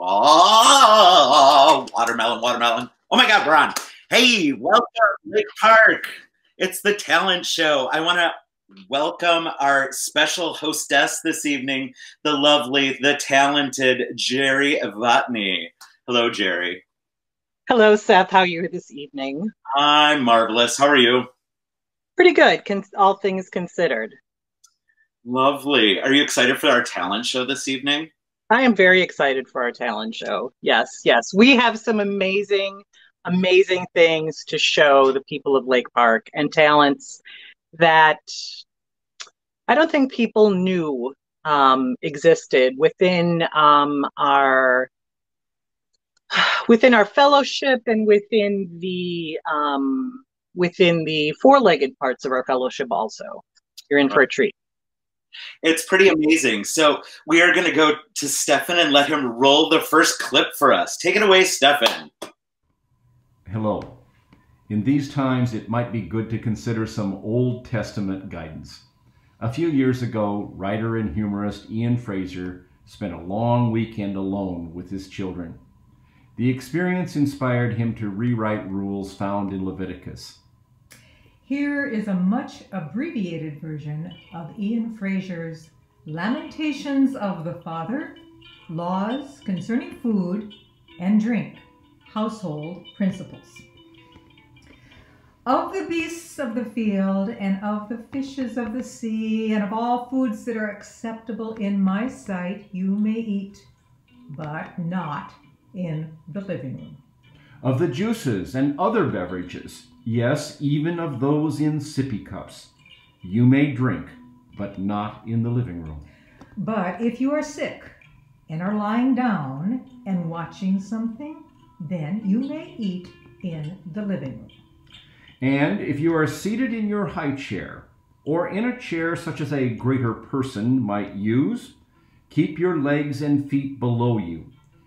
Oh, watermelon, watermelon. Oh my God, we're on. Hey, welcome, Lake Park. It's the talent show. I want to welcome our special hostess this evening, the lovely, the talented Jerry Vatney. Hello, Jerry. Hello, Seth. How are you this evening? I'm marvelous. How are you? Pretty good, all things considered. Lovely. Are you excited for our talent show this evening? I am very excited for our talent show. Yes, yes. We have some amazing, amazing things to show the people of Lake Park and talents that I don't think people knew um, existed within um, our within our fellowship and within the um, within the four-legged parts of our fellowship also you're in for a treat it's pretty amazing. So we are going to go to Stefan and let him roll the first clip for us. Take it away, Stefan. Hello. In these times, it might be good to consider some Old Testament guidance. A few years ago, writer and humorist Ian Frazier spent a long weekend alone with his children. The experience inspired him to rewrite rules found in Leviticus. Here is a much abbreviated version of Ian Frazier's Lamentations of the Father, Laws Concerning Food and Drink, Household Principles. Of the beasts of the field, and of the fishes of the sea, and of all foods that are acceptable in my sight, you may eat, but not in the living room. Of the juices and other beverages, yes, even of those in sippy cups, you may drink, but not in the living room. But if you are sick and are lying down and watching something, then you may eat in the living room. And if you are seated in your high chair, or in a chair such as a greater person might use, keep your legs and feet below you.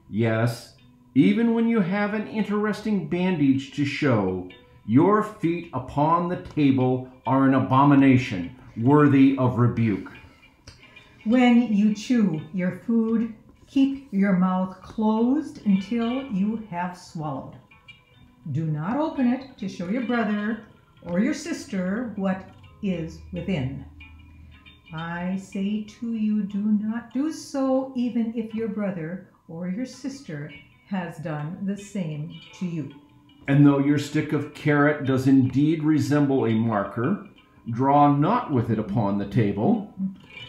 Yes, even when you have an interesting bandage to show, your feet upon the table are an abomination worthy of rebuke. When you chew your food, keep your mouth closed until you have swallowed. Do not open it to show your brother or your sister what is within. I say to you, do not do so, even if your brother or your sister has done the same to you. And though your stick of carrot does indeed resemble a marker, draw not with it upon the table.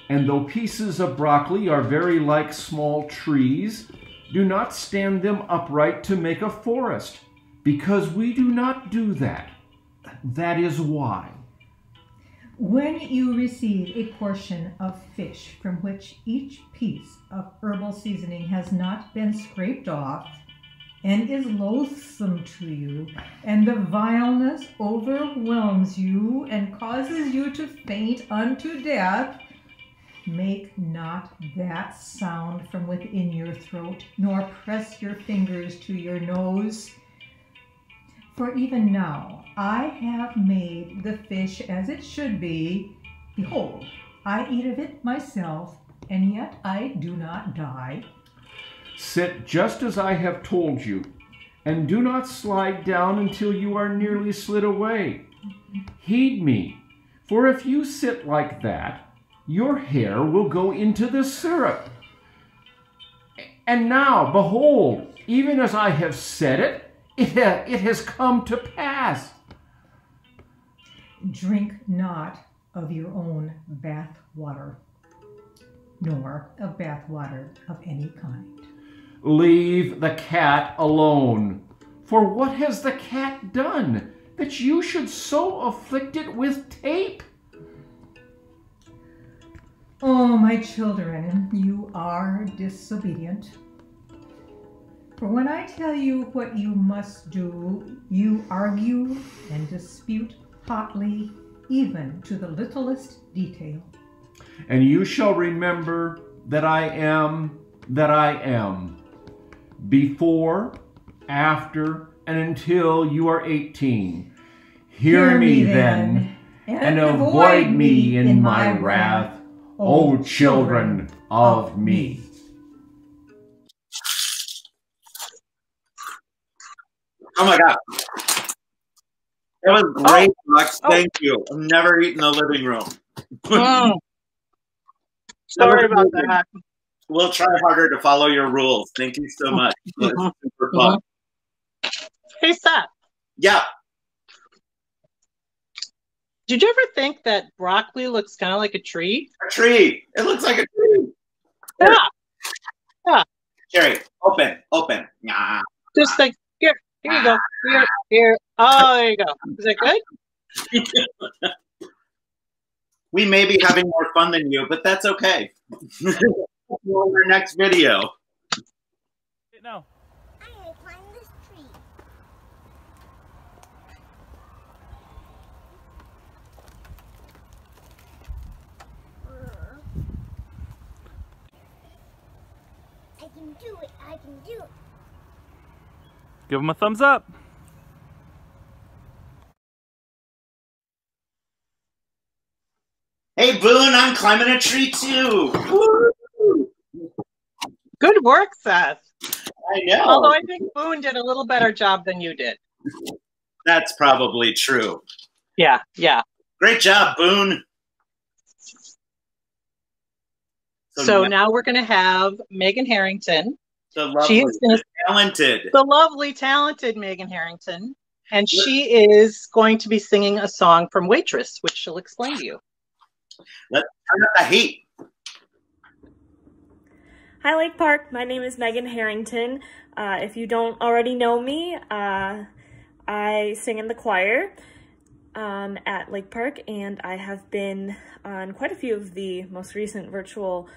And though pieces of broccoli are very like small trees, do not stand them upright to make a forest, because we do not do that. That is why. When you receive a portion of fish from which each piece of herbal seasoning has not been scraped off and is loathsome to you, and the vileness overwhelms you and causes you to faint unto death, make not that sound from within your throat, nor press your fingers to your nose. For even now I have made the fish as it should be. Behold, I eat of it myself, and yet I do not die. Sit just as I have told you, and do not slide down until you are nearly slid away. Heed me, for if you sit like that, your hair will go into the syrup. And now, behold, even as I have said it, it, it has come to pass. Drink not of your own bath water, nor of bath water of any kind. Leave the cat alone. For what has the cat done that you should so afflict it with tape? Oh, my children, you are disobedient. For when I tell you what you must do, you argue and dispute hotly, even to the littlest detail. And you shall remember that I am that I am, before, after, and until you are 18. Hear, me then, and avoid me in my wrath, O children of me. Oh my god. That was great, Max. Oh. Thank you. I've never eaten in the living room. Mm. Sorry about that. We'll try harder to follow your rules. Thank you so much. It was super fun. Hey, Seth, Yeah. did you ever think that broccoli looks kind of like a tree? A tree. It looks like a tree. Yeah, Jerry, open, open. Nah. just like here. Here you go. Here, here. Oh, there you go. Is that good? We may be having more fun than you, but that's okay. our next video. No. I'm gonna climb this tree. I can do it. I can do it. Give him a thumbs up. Hey, Boone, I'm climbing a tree too. Woo! Good work, Seth. I know. Although I think Boone did a little better job than you did. That's probably true. Yeah, yeah. Great job, Boone. So now we're going to have Megan Harrington. the lovely, She's going to talented. the lovely, talented Megan Harrington, and she is going to be singing a song from Waitress, which she'll explain to you. Let's turn up the heat. Hi, Lake Park. My name is Megan Harrington. Uh, if you don't already know me, uh, I sing in the choir um, at Lake Park, and I have been on quite a few of the most recent virtual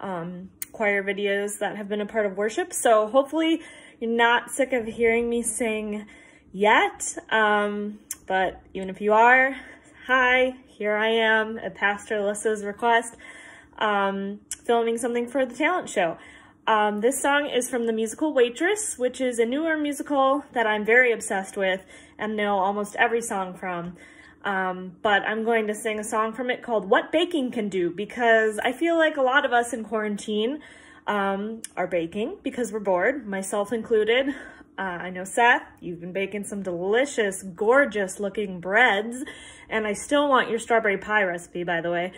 um, choir videos that have been a part of worship. So hopefully you're not sick of hearing me sing yet. Um, but even if you are, hi, here I am at Pastor Alyssa's request, um, filming something for the talent show. Um, this song is from the musical Waitress, which is a newer musical that I'm very obsessed with and know almost every song from. Um, but I'm going to sing a song from it called What Baking Can Do because I feel like a lot of us in quarantine um, are baking because we're bored, myself included. Uh, I know Seth, you've been baking some delicious, gorgeous looking breads, and I still want your strawberry pie recipe, by the way.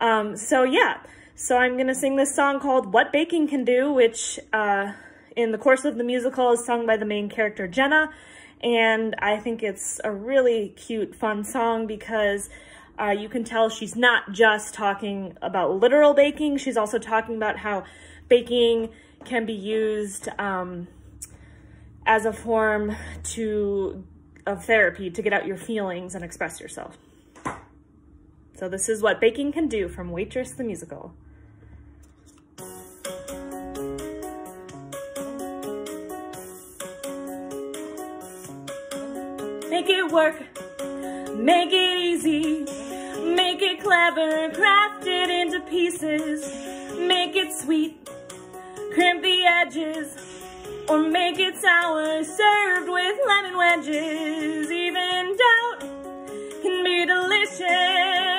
Um, so yeah, so I'm gonna sing this song called What Baking Can Do, which uh, in the course of the musical is sung by the main character Jenna, and I think it's a really cute, fun song because uh, you can tell she's not just talking about literal baking, she's also talking about how baking can be used um, as a form to of therapy to get out your feelings and express yourself. So this is what baking can do from Waitress the Musical. Make it work, make it easy, make it clever, craft it into pieces, make it sweet, crimp the edges, or make it sour, served with lemon wedges. Even doubt can be delicious,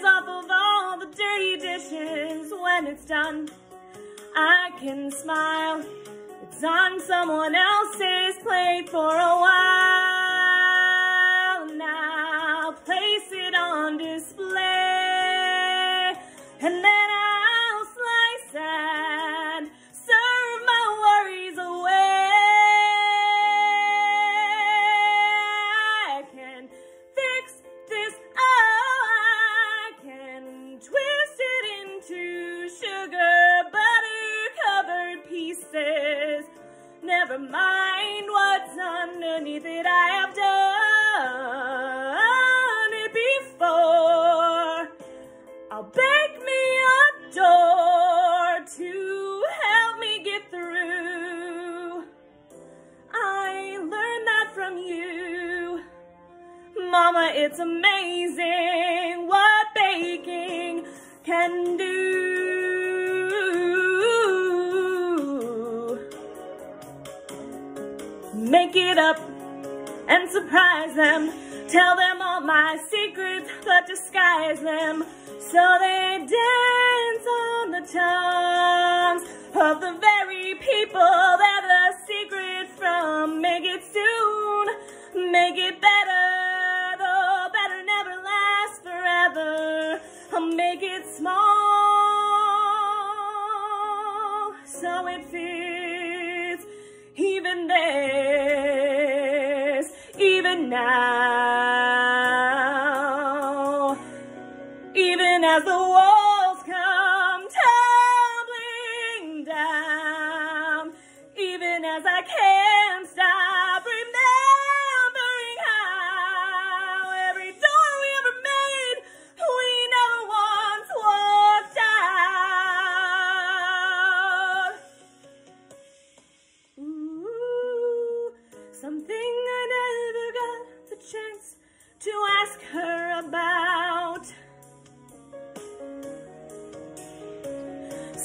washes off of all the dirty dishes when it's done. I can smile. It's on someone else's plate for a it's amazing what baking can do. Make it up and surprise them. Tell them all my secrets, but disguise them. So they dance on the tongues of the very people that now,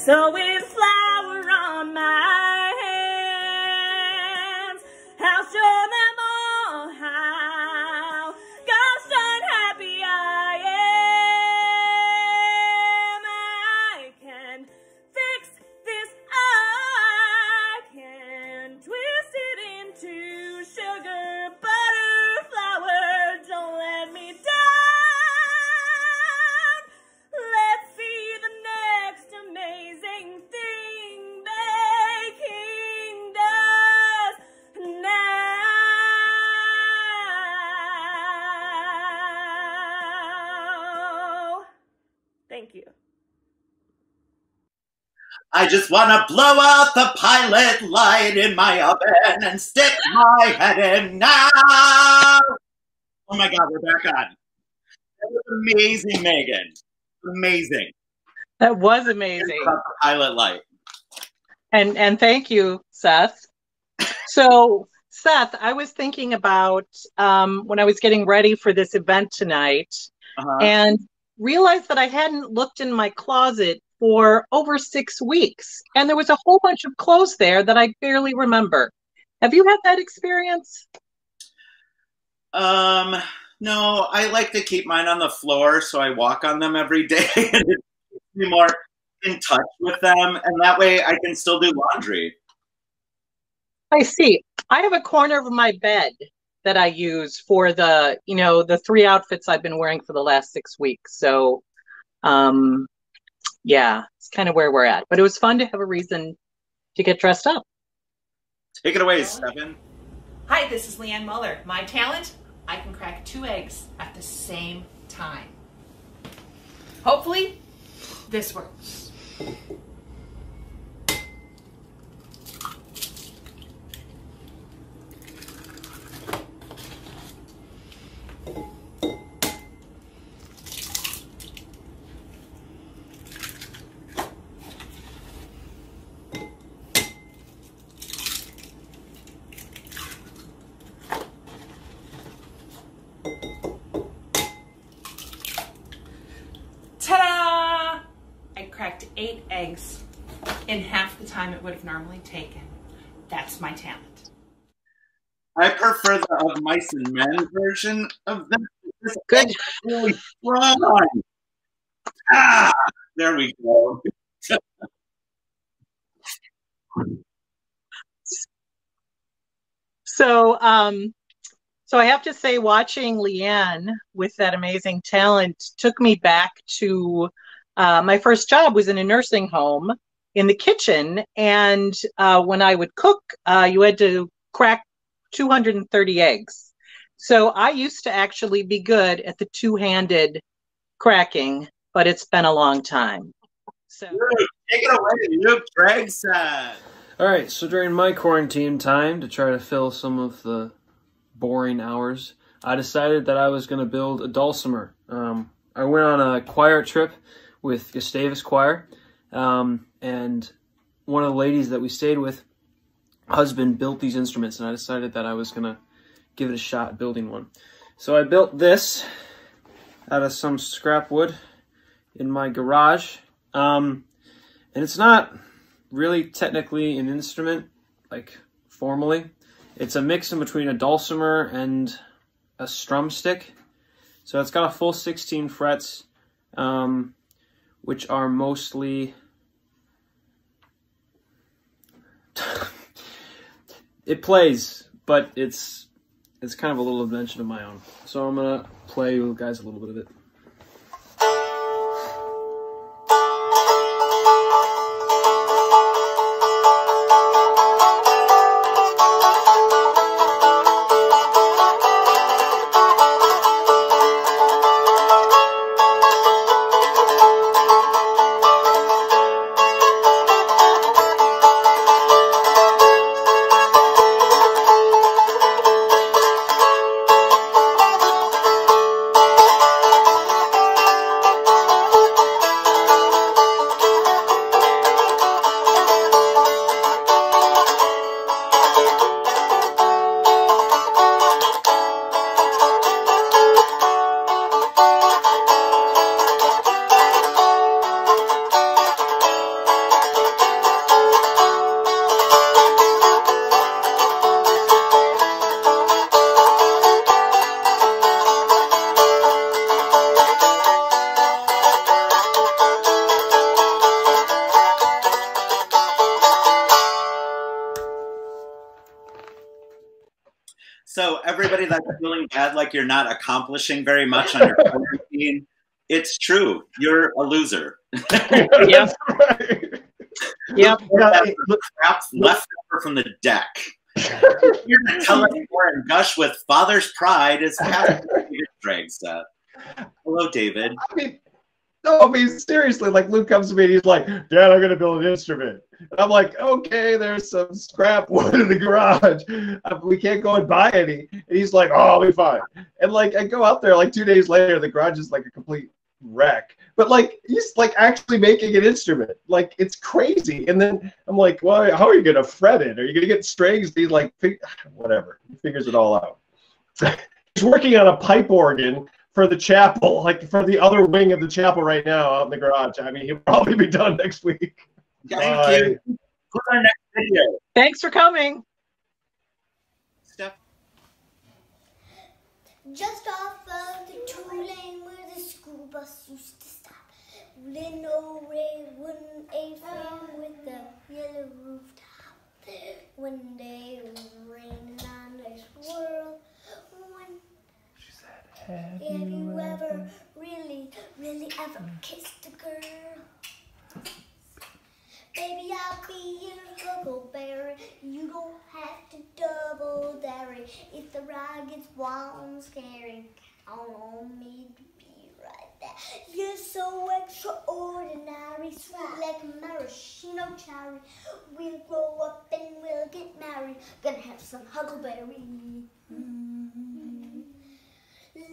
So with I just want to blow out the pilot light in my oven and stick my head in now. Oh my God, we're back on. That was amazing, Megan. Amazing. That was amazing. About the pilot light. And and thank you, Seth. So, Seth, I was thinking about um, when I was getting ready for this event tonight Uh-huh. and realized that I hadn't looked in my closet for over six weeks. And there was a whole bunch of clothes there that I barely remember. Have you had that experience? Um, no, I like to keep mine on the floor so I walk on them every day and keeps more in touch with them, and that way I can still do laundry. I see. I have a corner of my bed that I use for the, you know, the three outfits I've been wearing for the last six weeks. So, um, yeah, it's kind of where we're at. But it was fun to have a reason to get dressed up. Take it away, Stefan. Hi, this is Leanne Muller. My talent, I can crack two eggs at the same time. Hopefully, this works. Ta-da! I cracked eight eggs in half the time it would have normally taken. That's my talent. I prefer the of mice and men version of this. This Good. really strong. Ah, there we go. So, um, so I have to say, watching Leanne with that amazing talent took me back to uh, my first job was in a nursing home in the kitchen, and uh, when I would cook, uh, you had to crack 230 eggs. So I used to actually be good at the two-handed cracking, but it's been a long time. So. Luke, take it away, Luke Gregson. All right, so during my quarantine time, to try to fill some of the boring hours, I decided that I was going to build a dulcimer. Um, I went on a choir trip with Gustavus Choir, um, and one of the ladies that we stayed with, husband built these instruments, and I decided that I was to give it a shot building one. So I built this out of some scrap wood in my garage, um, and it's not really technically an instrument, like formally. It's a mix in between a dulcimer and a strum stick. So it's got a full 16 frets, um, which are mostly. It plays, but it's it's kind of a little invention of my own. So I'm gonna play you guys a little bit of it. Feeling bad, like you're not accomplishing very much on your quarantine, it's true. You're a loser. Yep. Yep. crap left over from the deck. You're gonna tell us more and gush with father's pride is Pastor David Dragstaff. Hello, David. I mean, no, I mean seriously. Like Luke comes to me and he's like, "Dad, I'm gonna build an instrument." And I'm like, "Okay, there's some scrap wood in the garage. Uh, We can't go and buy any." And he's like, "Oh, I'll be fine." And like, I go out there. Like two days later, the garage is like a complete wreck. But like, he's like actually making an instrument. Like it's crazy. And then I'm like, "Well, how are you gonna fret it? Are you gonna get strings?" He's like, "Whatever." He figures it all out. he's working on a pipe organ for the chapel, like for the other wing of the chapel right now out in the garage. I mean, he'll probably be done next week. Thank Bye. you. Who's our next video? Thanks for coming. Steph. Just off of the two lane where the school bus used to stop. Little red wooden A-frame with the yellow rooftop. One day it was raining on this world. When have you ever really, really ever kissed a girl? Baby, I'll be your huckleberry. You don't have to double dairy. If the ride gets wild and scary, count on me to be right there. You're so extraordinary, sweet like a maraschino cherry. We'll grow up and we'll get married. Gonna have some huckleberry. Mm.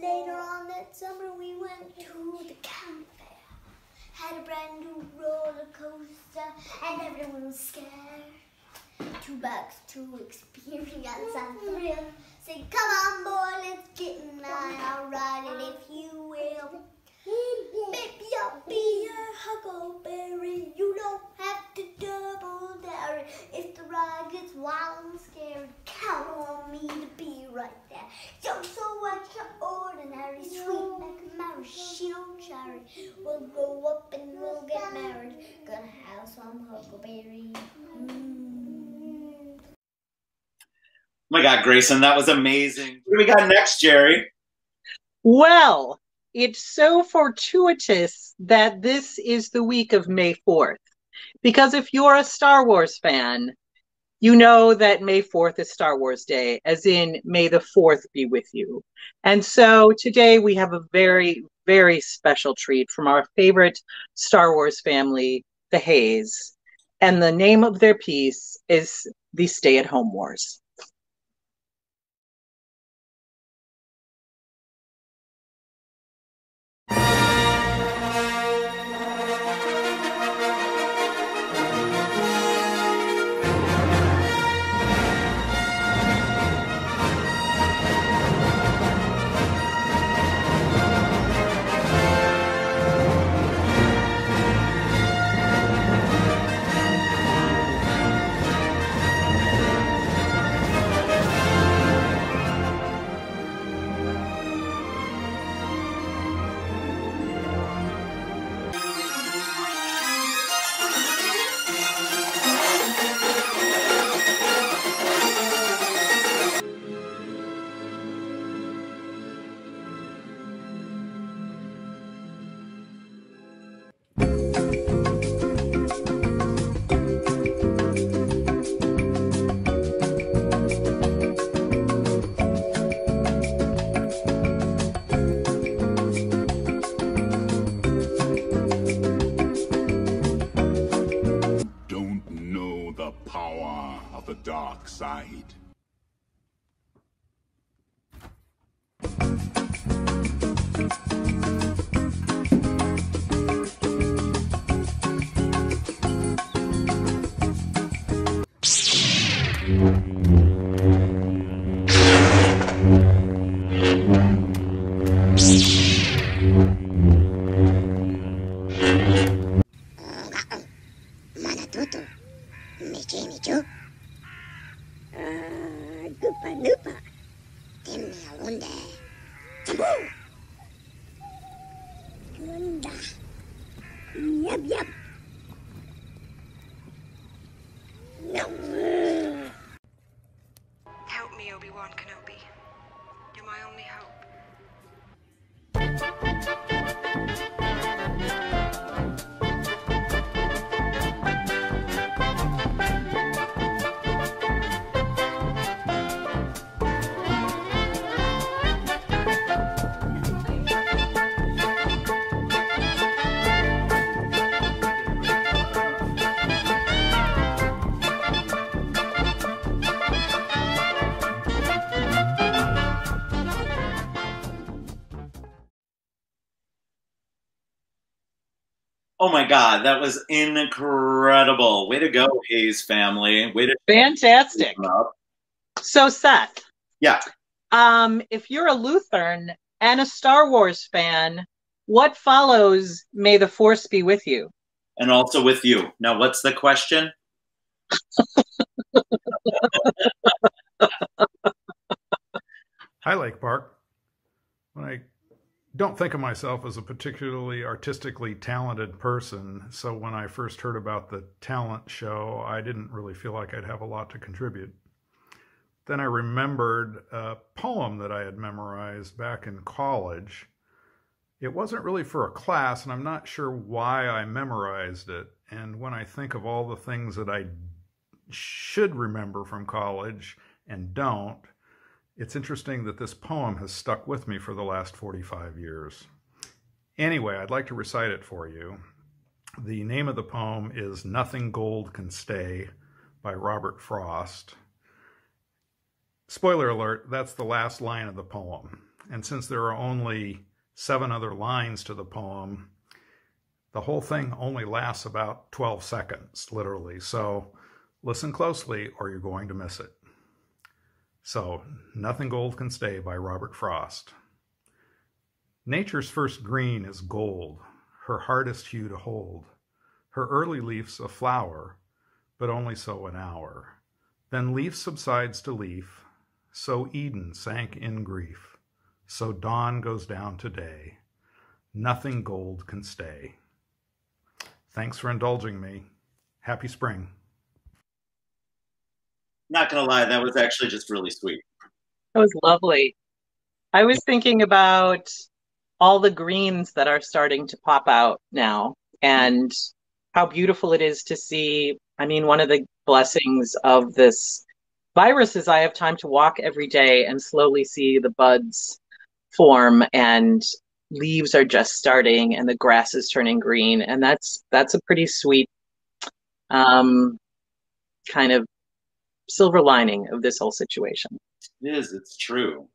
Later on that summer, we went to the fair. Had a brand new roller coaster, and everyone was scared. Two bucks to experience and mm-hmm. thrill. Say, come on, boy, let's get in line. I'll ride it if you will. Baby, I'll be your huckleberry. You don't have to double dairy. If the ride gets wild and scary, count on me to be right there. You're so extraordinary, sweet like a maraschino cherry. We'll grow up and we'll get married. Gonna have some huckleberry. Mm. Oh my God, Grayson, that was amazing. What do we got next, Jerry? Well, it's so fortuitous that this is the week of May 4th. Because if you're a Star Wars fan, you know that May 4th is Star Wars Day, as in May the 4th be with you. And so today we have a very, very special treat from our favorite Star Wars family, the Hayes. And the name of their piece is The Stay at Home Wars. My God, that was incredible. Way to go, Hayes family. Way to Fantastic. So Seth, Yeah. um, if you're a Lutheran and a Star Wars fan, what follows May the Force be with you? And also with you. Now, what's the question? I like Park. When I don't think of myself as a particularly artistically talented person, so when I first heard about the talent show, I didn't really feel like I'd have a lot to contribute. Then I remembered a poem that I had memorized back in college. It wasn't really for a class, and I'm not sure why I memorized it. And when I think of all the things that I should remember from college and don't, it's interesting that this poem has stuck with me for the last 45 years. Anyway, I'd like to recite it for you. The name of the poem is Nothing Gold Can Stay by Robert Frost. Spoiler alert, that's the last line of the poem. And since there are only seven other lines to the poem, the whole thing only lasts about 12 seconds, literally. So listen closely or you're going to miss it. So, Nothing Gold Can Stay by Robert Frost. Nature's first green is gold, her hardest hue to hold. Her early leaf's a flower, but only so an hour. Then leaf subsides to leaf, so Eden sank in grief, so dawn goes down to day. Nothing gold can stay. Thanks for indulging me. Happy spring. Not gonna lie, that was actually just really sweet. That was lovely. I was thinking about all the greens that are starting to pop out now and how beautiful it is to see. I mean, one of the blessings of this virus is I have time to walk every day and slowly see the buds form and leaves are just starting and the grass is turning green and that's that's a pretty sweet um kind of silver lining of this whole situation. It is, it's true.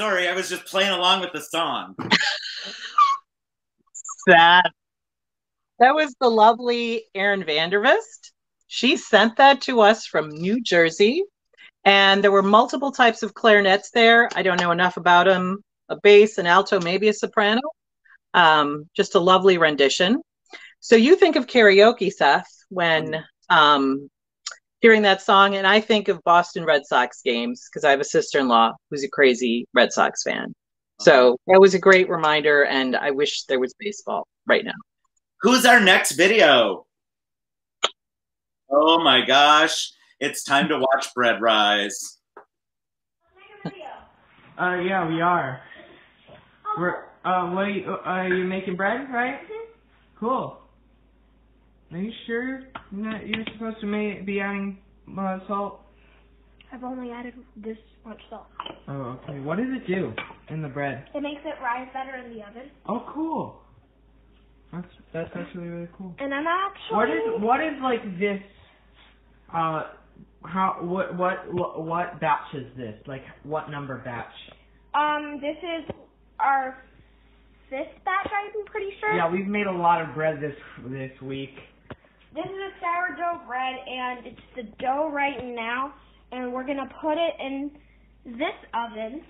I was just playing along with the song. That that was the lovely Erin Vandervist. She sent that to us from New Jersey, and there were multiple types of clarinets there. I don't know enough about them. A bass, an alto, maybe a soprano. Um, just a lovely rendition. So you think of karaoke, Seth, when um, hearing that song, and I think of Boston Red Sox games because I have a sister-in-law who's a crazy Red Sox fan. So that was a great reminder, and I wish there was baseball right now. Who's our next video? Oh my gosh. It's time to watch bread rise. Uh, yeah, we are. We're, uh, what are you, uh, are you making bread, right? Cool. Are you sure that you're supposed to ma- be adding uh, salt? I've only added this much salt. Oh, okay. What does it do in the bread? It makes it rise better in the oven. Oh, cool. That's that's actually really cool. And I'm actually What is what is like this? Uh, how what what what, what batch is this? Like what number batch? um this is our fifth batch I'm pretty sure. Yeah, we've made a lot of bread this this week. This is a sourdough bread and it's the dough right now and we're gonna put it in this oven.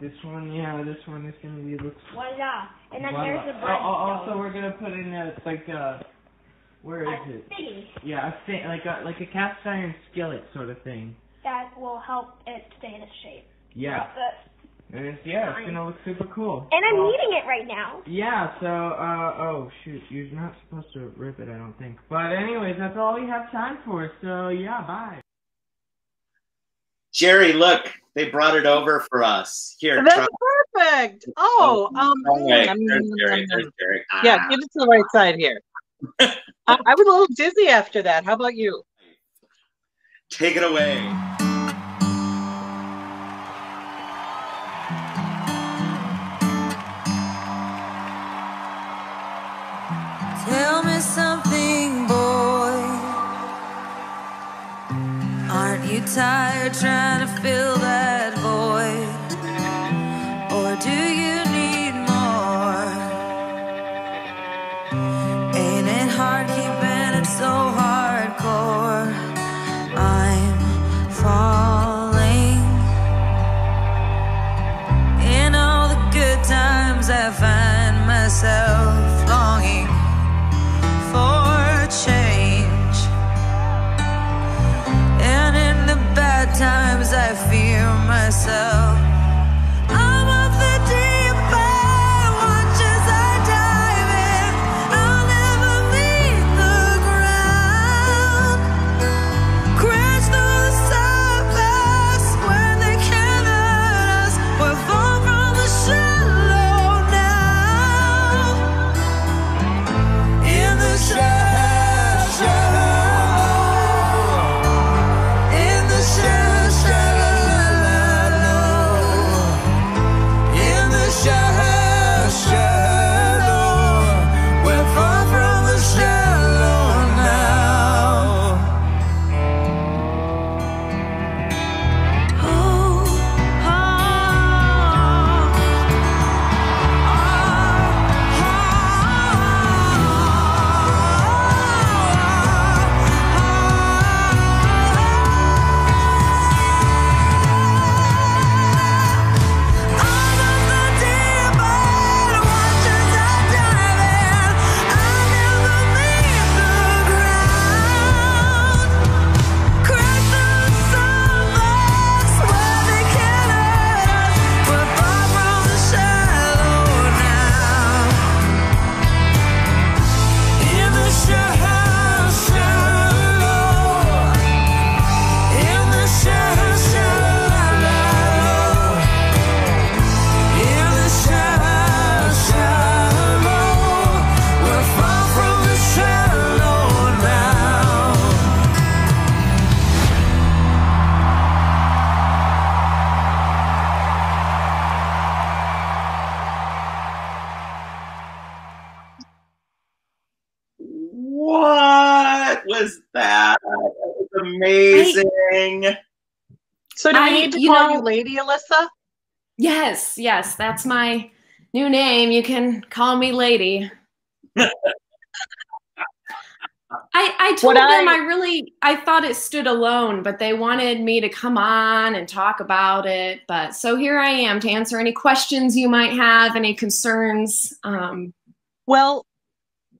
This one, yeah, this one is gonna be looks. Voila. And then Voila. there's the bread. Oh, oh, also, dough. we're gonna put in a it's like a where is A it? thingy Yeah, a thing like a like a cast iron skillet sort of thing. that will help it stay in its shape. Yeah, and it's, yeah, it's gonna look super cool. and I'm Well, eating it right now. Yeah, so, uh, oh, shoot, you're not supposed to rip it, I don't think. But anyways, that's all we have time for, so yeah, bye. Jerry, look, they brought it over for us. Here, That's try. perfect. Oh, um, Wrong way. mm, There's Jerry. There's. Jerry. yeah, Ah. give it to the right side here. I, I was a little dizzy after that. How about you? Take it away. Tired trying to fill So do we I- need to you call know- you Lady Alyssa? Yes, yes, that's my new name. You can call me Lady. I, I told What them I- I really I thought it stood alone, but they wanted me to come on and talk about it. But so here I am to answer any questions you might have, any concerns. Um, Well,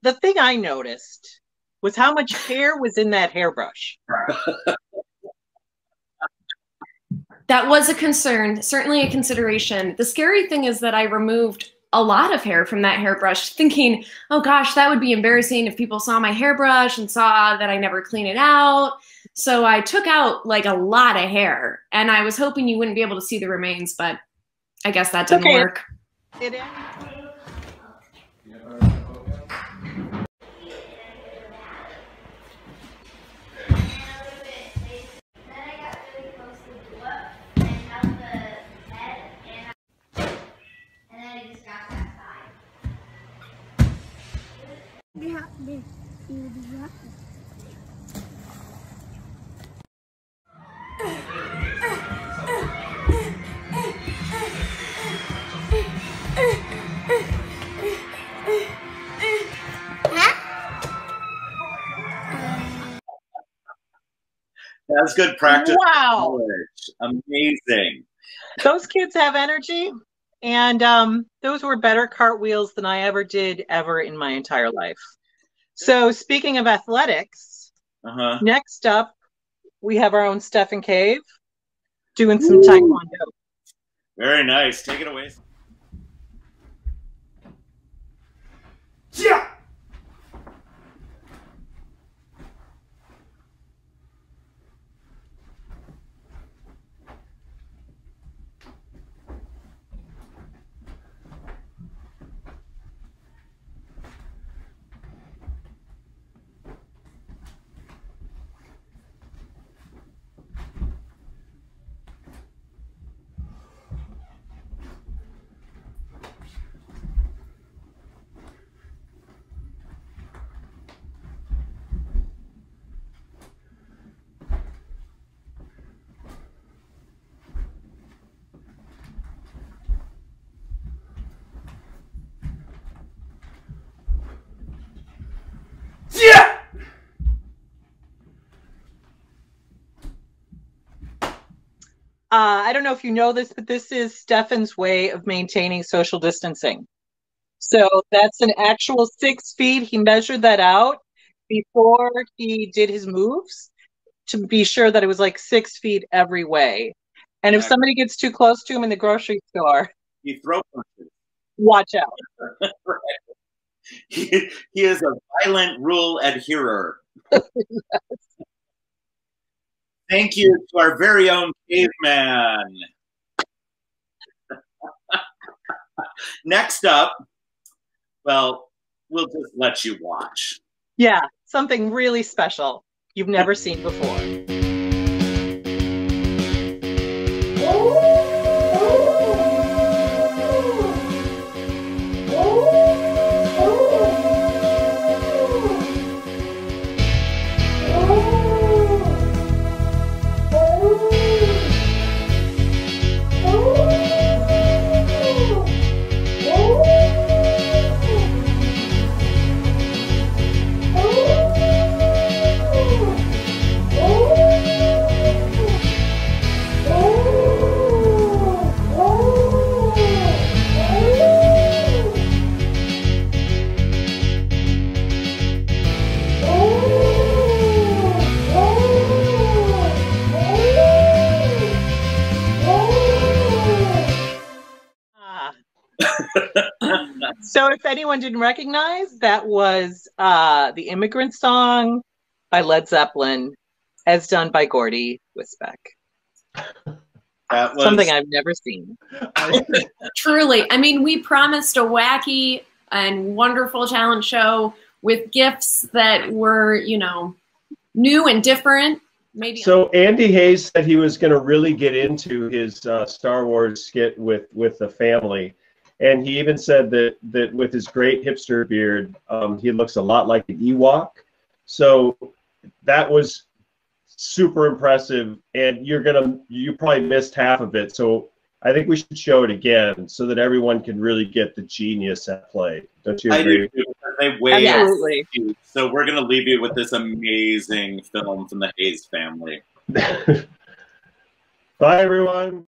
the thing I noticed was how much hair was in that hairbrush. that was a concern, certainly a consideration. The scary thing is that I removed a lot of hair from that hairbrush, thinking, oh gosh, that would be embarrassing if people saw my hairbrush and saw that I never clean it out. So I took out like a lot of hair, and I was hoping you wouldn't be able to see the remains, but I guess that didn't Okay. work. It That's good practice. Wow. Amazing. Those kids have energy, and um, those were better cartwheels than I ever did ever in my entire life. So, speaking of athletics, Uh huh. next up we have our own Stephen Cave doing some Ooh. taekwondo. Very nice. Take it away. Yeah. Uh, I don't know if you know this, but this is Stefan's way of maintaining social distancing. So that's an actual six feet. He measured that out before he did his moves to be sure that it was like six feet every way. And if somebody gets too close to him in the grocery store, He throw punches. watch out. Right. he, he is a violent rule adherer. Thank you to our very own caveman. Next up, well, we'll just let you watch. Yeah, something really special you've never seen before. So if anyone didn't recognize, that was uh, the immigrant song by Led Zeppelin, as done by Gordy Wisbeck. That was Something I've never seen. Truly. I mean, we promised a wacky and wonderful talent show with gifts that were, you know, new and different. Maybe So Andy Hayes said he was going to really get into his uh, Star Wars skit with with the family, and he even said that that with his great hipster beard, um, he looks a lot like an Ewok. So that was super impressive, and you're gonna you probably missed half of it. So I think we should show it again so that everyone can really get the genius at play. Don't you I do agree? too, because they weigh Absolutely. So we're gonna leave you with this amazing film from the Hayes family. Bye, everyone.